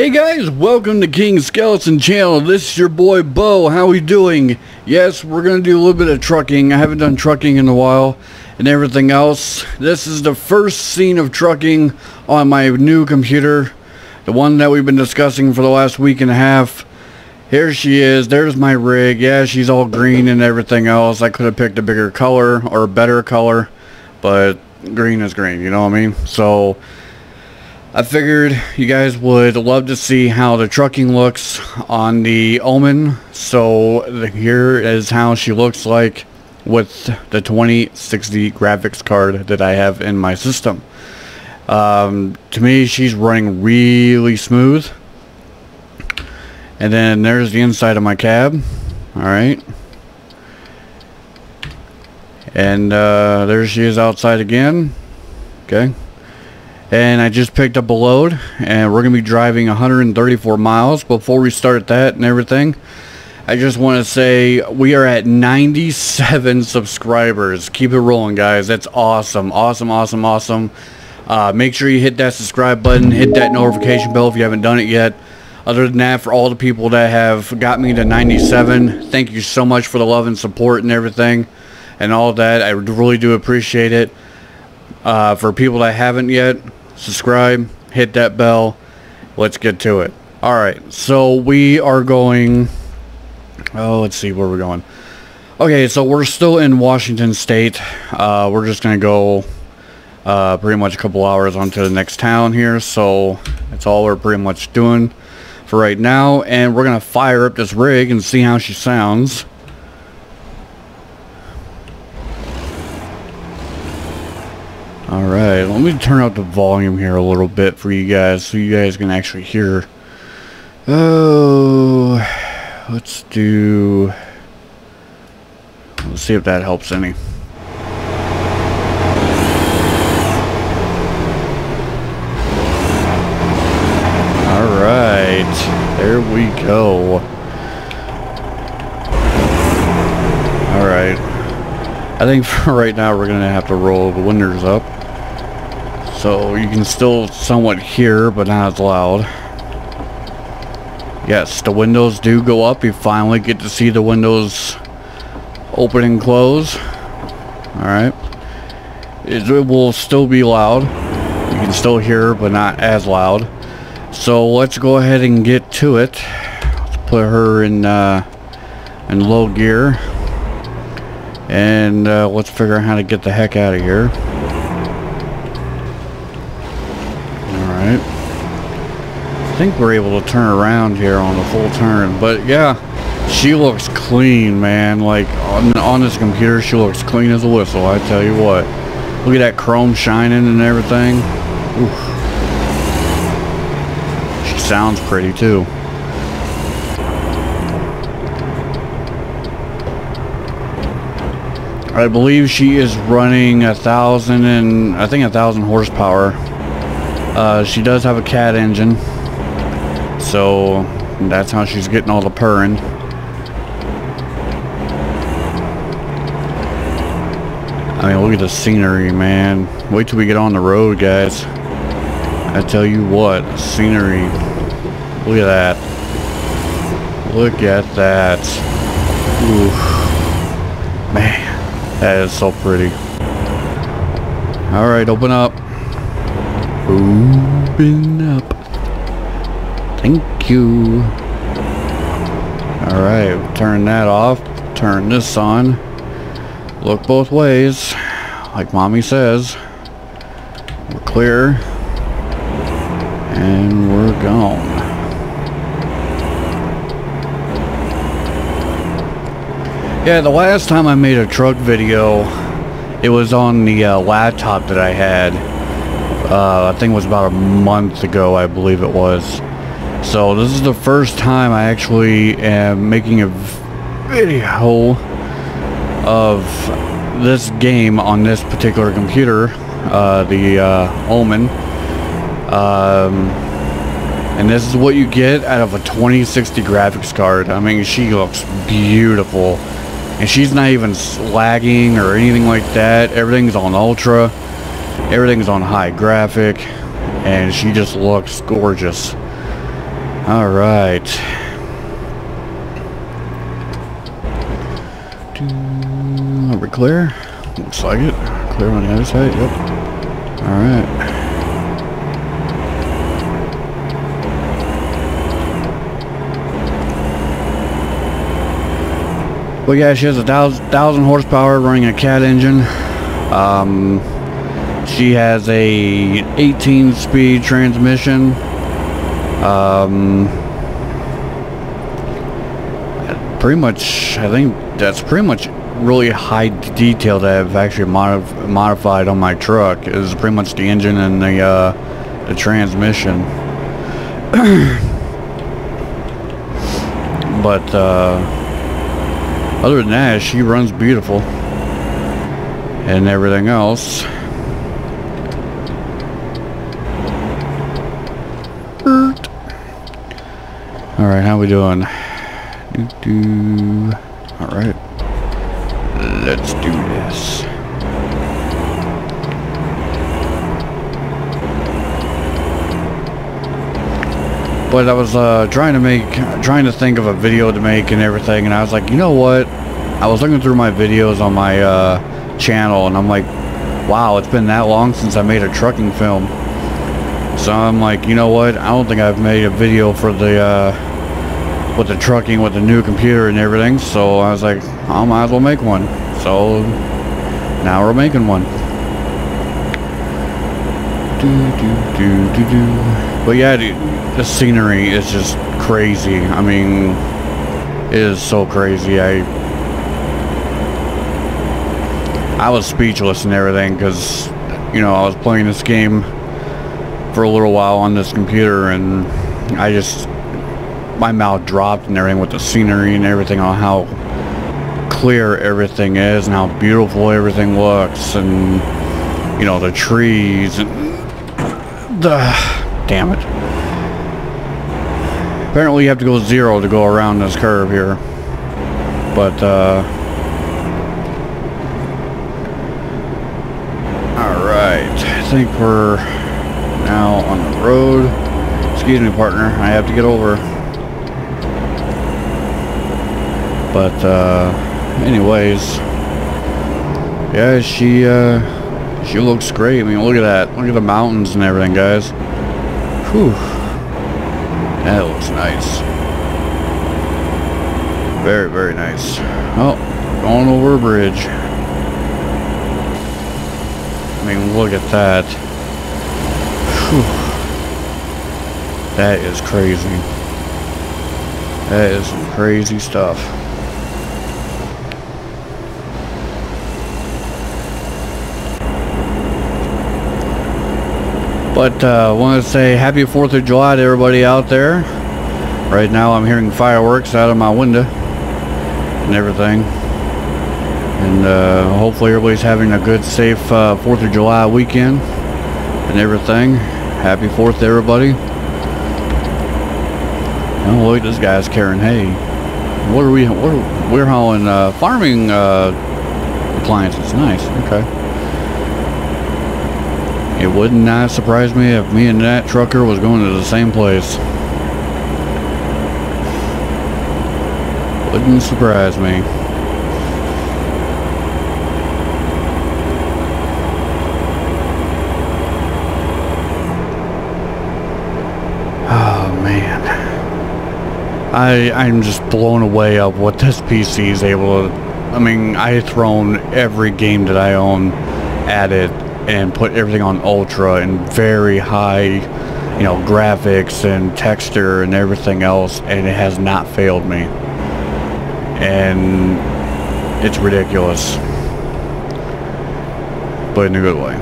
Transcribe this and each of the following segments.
Hey guys, welcome to King Skeleton Channel. This is your boy Bo. How we doing? Yes, we're gonna do a little bit of trucking. I haven't done trucking in a while and everything else. This is the first scene of trucking on my new computer. The one that we've been discussing for the last week and a half. Here she is. There's my rig. Yeah, she's all green and everything else. I could have picked a bigger color or a better color, but green is green, you know what I mean? So I figured you guys would love to see how the trucking looks on the Omen. So here is how she looks like with the 2060 graphics card that I have in my system. Um, to me, she's running really smooth. And then there's the inside of my cab. Alright. And uh, there she is outside again. Okay and I just picked up a load and we're gonna be driving 134 miles. Before we start that and everything I just want to say we are at 97 subscribers. Keep it rolling guys. That's awesome awesome awesome awesome. Uh, make sure you hit that subscribe button hit that notification bell if you haven't done it yet. Other than that for all the people that have got me to 97 thank you so much for the love and support and everything and all that. I really do appreciate it. Uh, for people that haven't yet subscribe, hit that bell. Let's get to it. All right, so we are going. Oh, let's see where we're going. Okay, so we're still in Washington State. Uh, we're just gonna go uh, pretty much a couple hours onto the next town here. So that's all we're pretty much doing for right now. And we're gonna fire up this rig and see how she sounds. Alright, let me turn up the volume here a little bit for you guys so you guys can actually hear. Oh, let's do... Let's see if that helps any. Alright, there we go. Alright. I think for right now we're going to have to roll the windows up. So you can still somewhat hear, but not as loud. Yes, the windows do go up. You finally get to see the windows open and close. Alright. It, it will still be loud. You can still hear, but not as loud. So let's go ahead and get to it. Let's put her in, uh, in low gear. And uh, let's figure out how to get the heck out of here. Think we're able to turn around here on the full turn. But yeah, she looks clean, man. Like on, on this computer, she looks clean as a whistle. I tell you what. Look at that chrome shining and everything. Oof. She sounds pretty too. I believe she is running a thousand and I think a thousand horsepower. Uh, she does have a cat engine. So that's how she's getting all the purring. I mean, look at the scenery, man. Wait till we get on the road, guys. I tell you what, scenery. Look at that. Look at that. Oof. Man, that is so pretty. Alright, open up. Open up. Thank you. Alright, turn that off. Turn this on. Look both ways. Like mommy says. We're clear. And we're gone. Yeah, the last time I made a truck video, it was on the uh, laptop that I had. Uh, I think it was about a month ago, I believe it was. So this is the first time I actually am making a video of this game on this particular computer, uh, the uh, Omen. Um, and this is what you get out of a 2060 graphics card. I mean, she looks beautiful. And she's not even lagging or anything like that. Everything's on ultra. Everything's on high graphic. And she just looks gorgeous. All right. Are we clear? Looks like it. Clear on the other side, yep. Alright. But yeah, she has a thousand, thousand horsepower running a cat engine. Um, she has a 18 speed transmission. Um, pretty much, I think that's pretty much really high detail that I've actually modif modified on my truck is pretty much the engine and the uh, the transmission. but uh, other than that, she runs beautiful. And everything else. Alright, how we doing? Do do. Alright. Let's do this. but I was uh, trying to make, trying to think of a video to make and everything, and I was like, you know what? I was looking through my videos on my uh, channel, and I'm like, wow, it's been that long since I made a trucking film. So I'm like, you know what? I don't think I've made a video for the uh, with the trucking with the new computer and everything. So I was like, I might as well make one. So now we're making one. Do do do do do. But yeah, dude, the scenery is just crazy. I mean, it is so crazy. I I was speechless and everything because, you know, I was playing this game for a little while on this computer and I just, my mouth dropped and everything with the scenery and everything on how clear everything is and how beautiful everything looks and, you know, the trees and the, damn it. Apparently you have to go zero to go around this curve here. But, uh... Alright, I think we're now on the road. Excuse me, partner. I have to get over. But, uh, anyways. Yeah, she, uh, she looks great. I mean, look at that. Look at the mountains and everything, guys. Whew. That looks nice. Very, very nice. Oh, going over a bridge. I mean, look at that. Whew. That is crazy. That is some crazy stuff. But I uh, want to say happy 4th of July to everybody out there. Right now I'm hearing fireworks out of my window and everything. And uh, hopefully everybody's having a good, safe uh, 4th of July weekend and everything. Happy 4th to everybody. Oh, look, this guy's carrying hay. What are we, what are, we're hauling uh, farming uh, appliances. Nice, okay. It would not surprise me if me and that trucker was going to the same place. Wouldn't surprise me. Oh man. I I'm just blown away of what this PC is able to I mean, I've thrown every game that I own at it and put everything on ultra and very high you know graphics and texture and everything else and it has not failed me. And it's ridiculous but in a good way.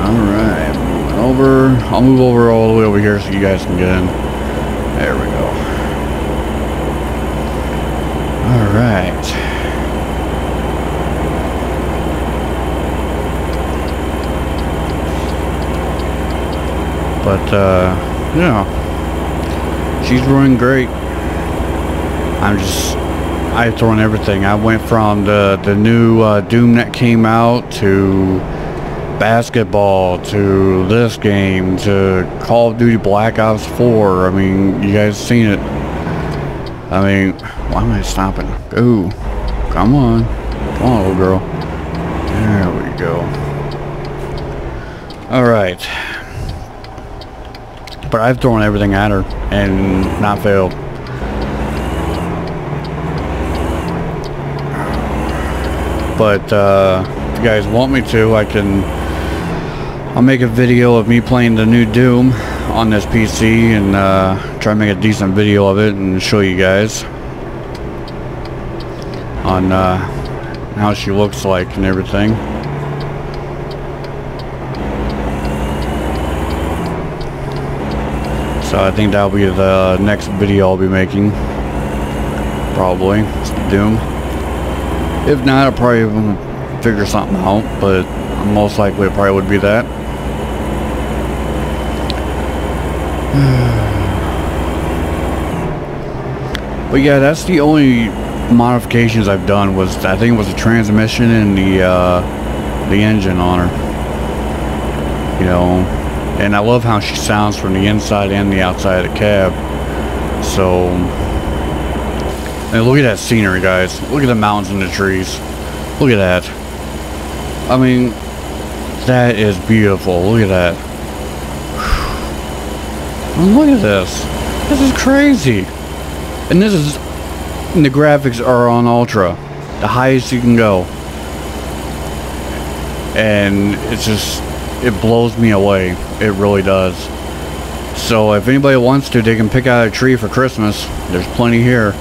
All right moving over. I'll move over all the way over here so you guys can get in. There we go all right But, uh, yeah. She's running great. I'm just, I've thrown everything. I went from the, the new uh, Doom that came out to basketball to this game to Call of Duty Black Ops 4. I mean, you guys seen it. I mean, why am I stopping? Ooh, Come on. Come on, little girl. There we go. Alright. But I've thrown everything at her and not failed. But uh, if you guys want me to, I can... I'll make a video of me playing the new Doom on this PC and uh, try to make a decent video of it and show you guys on uh, how she looks like and everything. So I think that'll be the next video I'll be making. Probably. Doom. If not, I'll probably figure something out, but most likely it probably would be that. but yeah, that's the only modifications I've done was I think it was the transmission and the uh, the engine on her. You know, and I love how she sounds from the inside and the outside of the cab. So, and look at that scenery, guys. Look at the mountains and the trees. Look at that. I mean, that is beautiful. Look at that. Look at this. This is crazy. And this is and the graphics are on ultra the highest you can go and it's just it blows me away. It really does. So if anybody wants to they can pick out a tree for Christmas. There's plenty here.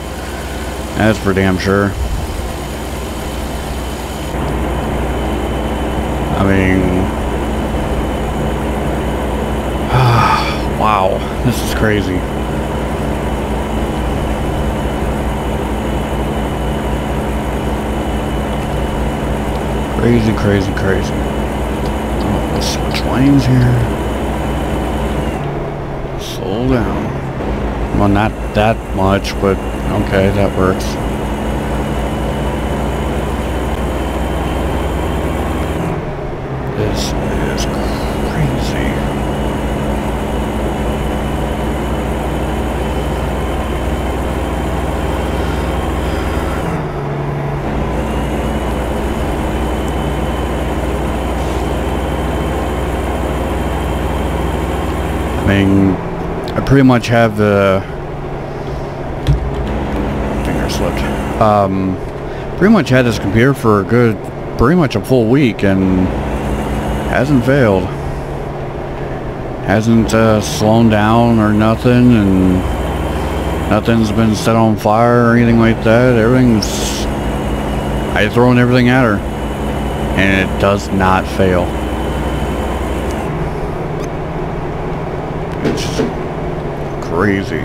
That's for damn sure. I mean wow this is crazy. Crazy, crazy, crazy. Lanes here. Slow down. Well, not that much, but okay, that works. This is crazy. I pretty much have the finger slipped. Um, pretty much had this computer for a good, pretty much a full week, and hasn't failed. Hasn't uh, slowed down or nothing, and nothing's been set on fire or anything like that. Everything's I thrown everything at her, and it does not fail. Crazy.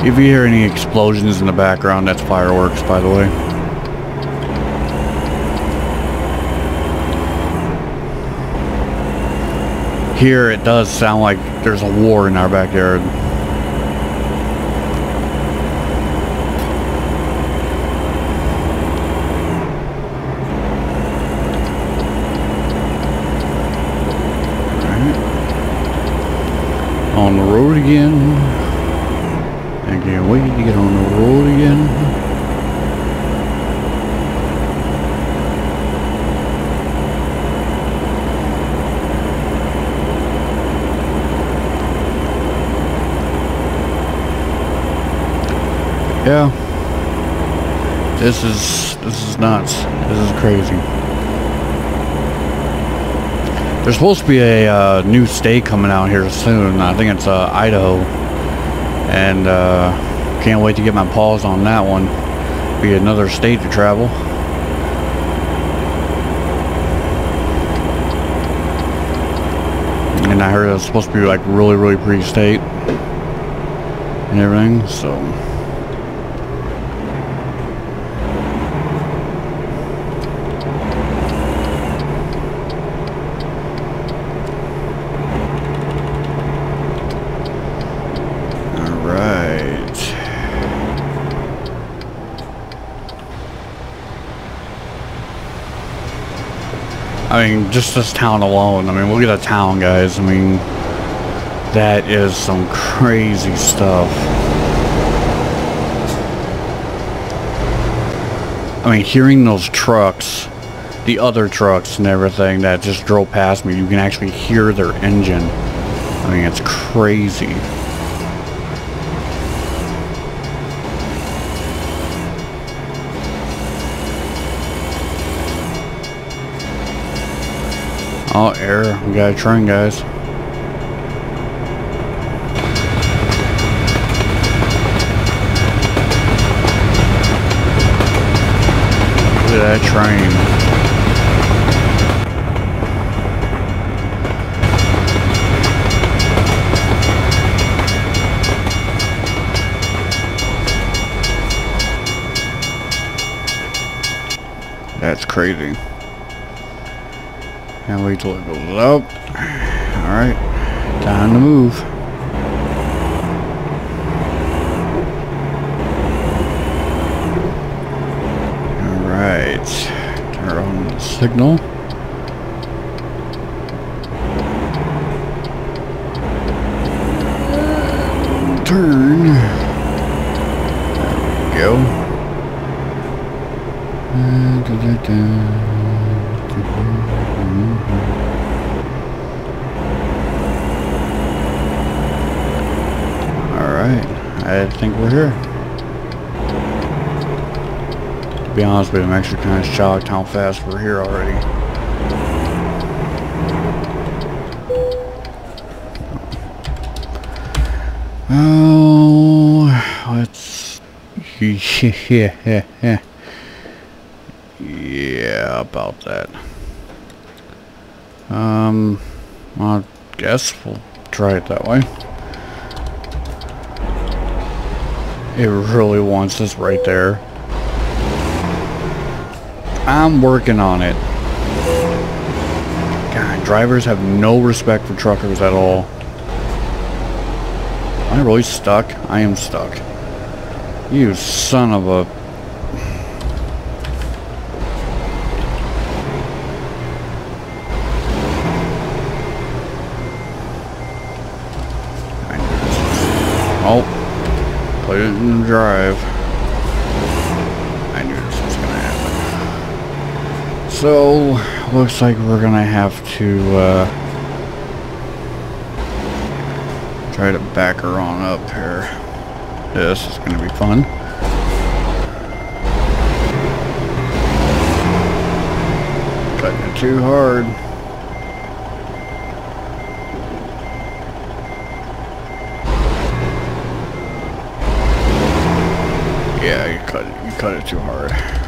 If you hear any explosions in the background, that's fireworks, by the way. Here, it does sound like there's a war in our backyard. On the road again. I can't wait to get on the road again. Yeah. This is this is nuts. This is crazy. There's supposed to be a uh, new state coming out here soon. I think it's uh, Idaho. And uh, can't wait to get my paws on that one. Be another state to travel. And I heard it's supposed to be like really, really pretty state. And everything, so... right. I mean, just this town alone. I mean, look at the town, guys. I mean, that is some crazy stuff. I mean, hearing those trucks, the other trucks and everything that just drove past me, you can actually hear their engine. I mean, it's crazy. Oh, air. We got a train, guys. Look at that train. That's crazy. Can't wait till it goes up. Alright, time to move. Alright, turn on the signal. Turn. There we go. Uh, da -da -da. Alright, I think we're here. To be honest with you, I'm actually kind of shocked how fast we're here already. Oh, let's... Yeah, yeah, about that. Um, I guess we'll try it that way. It really wants us right there. I'm working on it. God, drivers have no respect for truckers at all. Am I really stuck? I am stuck. You son of a... Oh, put it in drive. So, looks like we're gonna have to uh, try to back her on up here. This is gonna be fun. Cutting it too hard. Yeah, you cut it. You cut it too hard.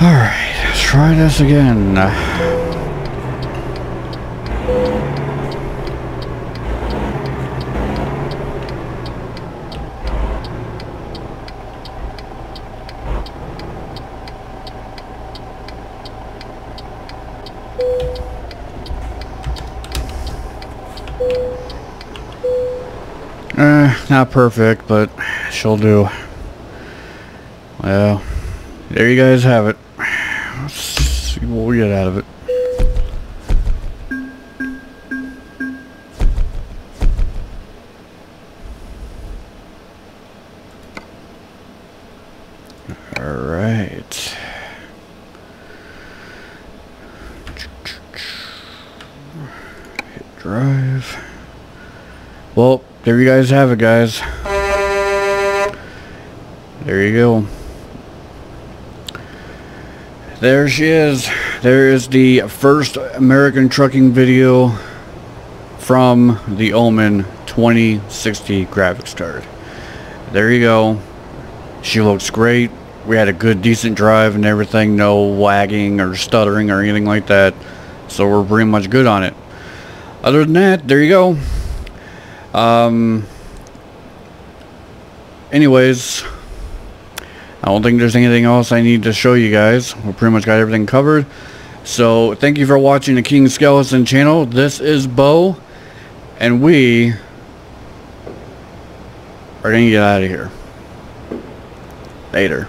Alright, let's try this again. Uh, not perfect, but she'll do. Well, there you guys have it. Let's see what we get out of it. Alright. Hit drive. Well, there you guys have it, guys. There you go. There she is. There is the first American trucking video from the Omen 2060 graphics card. There you go. She looks great. we had a good decent drive and everything no wagging or stuttering or anything like that so we're pretty much good on it other than that there you go um anyways I don't think there's anything else I need to show you guys. We pretty much got everything covered. So thank you for watching the King Skeleton channel. This is Bo and we are gonna get out of here. Later